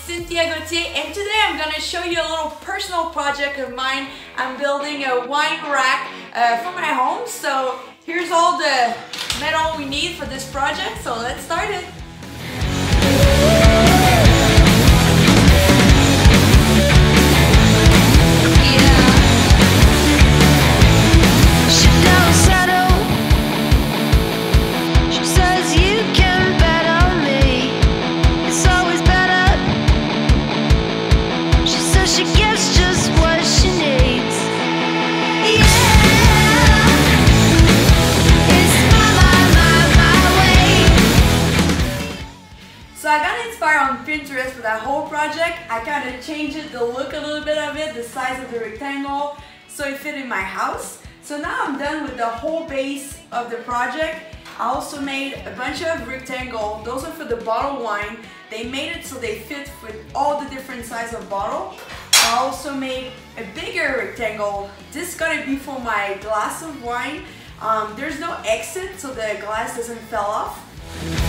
Cynthia Gauthier and today I'm going to show you a little personal project of mine. I'm building a wine rack uh, for my home so here's all the metal we need for this project so let's start it. I got inspired on Pinterest for that whole project. I kind of changed the look a little bit of it, the size of the rectangle, so it fit in my house. So now I'm done with the whole base of the project. I also made a bunch of rectangle. Those are for the bottle wine. They made it so they fit with all the different size of bottle. I also made a bigger rectangle. This is gonna be for my glass of wine. Um, there's no exit so the glass doesn't fall off.